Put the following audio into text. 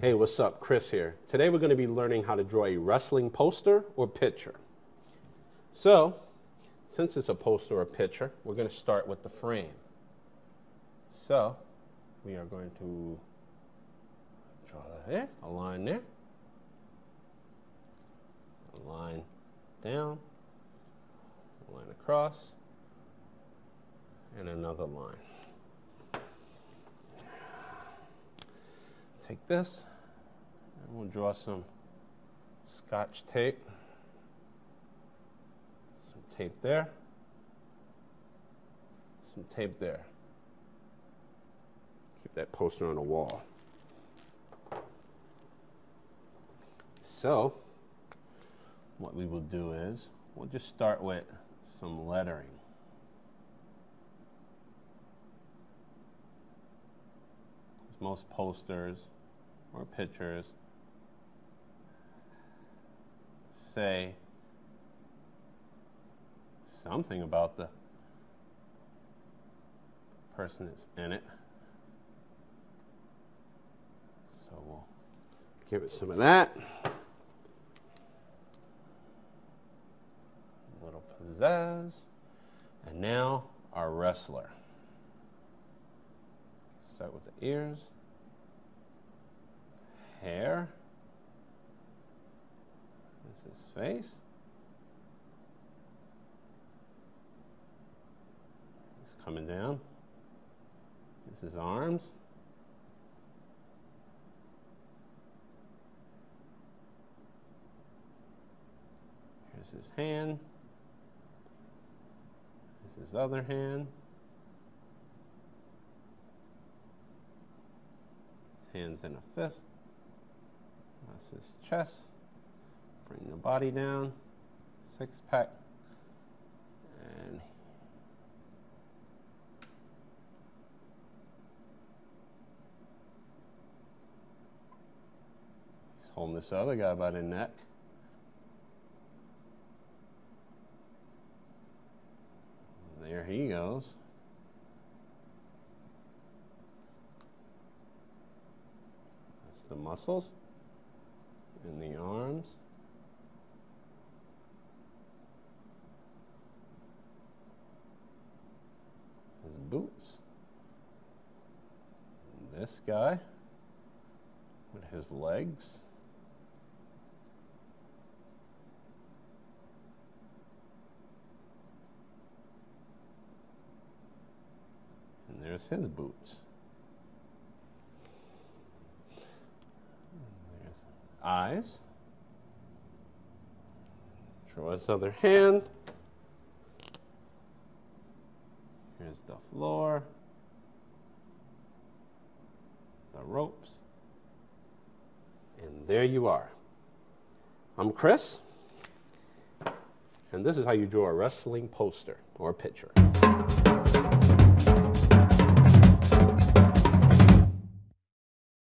Hey, what's up? Chris here. Today we're going to be learning how to draw a wrestling poster or picture. So, since it's a poster or a picture, we're going to start with the frame. So, we are going to draw that a line there, a line down, a line across, and another line. Take this, we'll draw some scotch tape. Some tape there. Some tape there. Keep that poster on the wall. So, what we will do is, we'll just start with some lettering. As most posters or pictures say something about the person that's in it. So we'll give it some of that. A little pizzazz. And now our wrestler. Start with the ears hair. This is face. He's coming down. This is arms. Here's his hand. This is his other hand. His hands in a fist. That's his chest. Bring the body down. Six pack. And he's holding this other guy by the neck. There he goes. That's the muscles and the arms. His boots. And this guy with his legs. And there's his boots. eyes. Draw his other hand. is the floor, the ropes, and there you are. I'm Chris, and this is how you draw a wrestling poster or picture.